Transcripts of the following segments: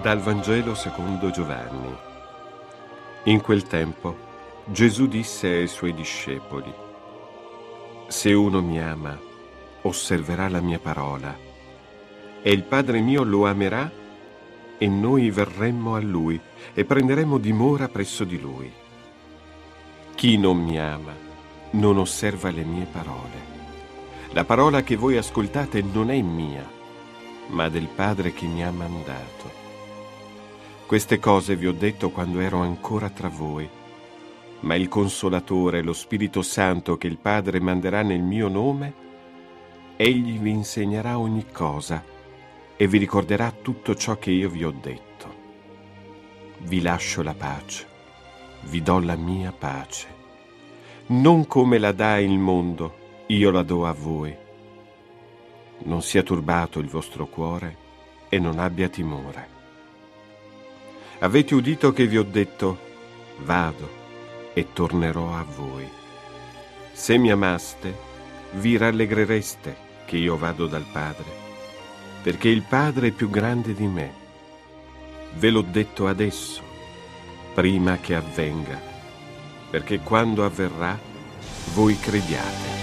Dal Vangelo secondo Giovanni. In quel tempo Gesù disse ai suoi discepoli, Se uno mi ama, osserverà la mia parola, e il Padre mio lo amerà, e noi verremmo a lui e prenderemo dimora presso di lui. Chi non mi ama non osserva le mie parole. La parola che voi ascoltate non è mia, ma del Padre che mi ha mandato. Queste cose vi ho detto quando ero ancora tra voi, ma il Consolatore, lo Spirito Santo che il Padre manderà nel mio nome, egli vi insegnerà ogni cosa e vi ricorderà tutto ciò che io vi ho detto. Vi lascio la pace, vi do la mia pace. Non come la dà il mondo, io la do a voi. Non sia turbato il vostro cuore e non abbia timore. Avete udito che vi ho detto, vado e tornerò a voi. Se mi amaste, vi rallegrereste che io vado dal Padre, perché il Padre è più grande di me. Ve l'ho detto adesso, prima che avvenga, perché quando avverrà voi crediate.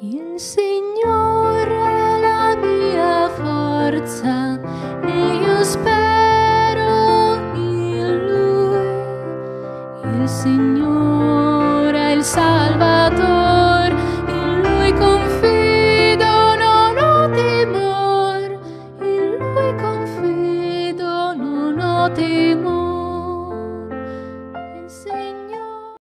Il Signore è la mia forza e io spero in Lui. Il Signore è il Salvatore, in Lui confido, non ho timore. In Lui confido, non ho timore.